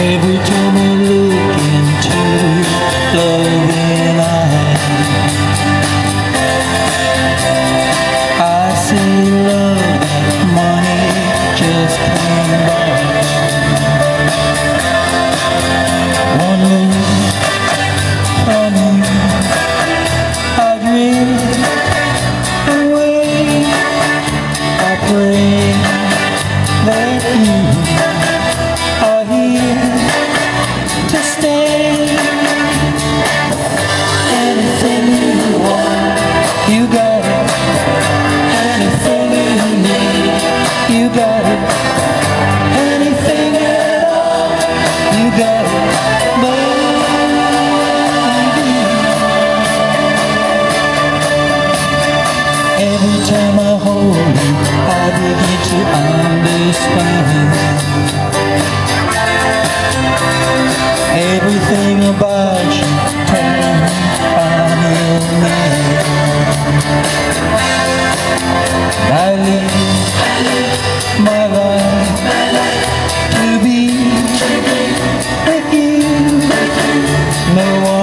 Every time I look into your loving eyes I see love that money just can't buy. One look on you I drift away I pray that you time I hold you, I begin to understand Everything about you turns on I live my life to be with you No one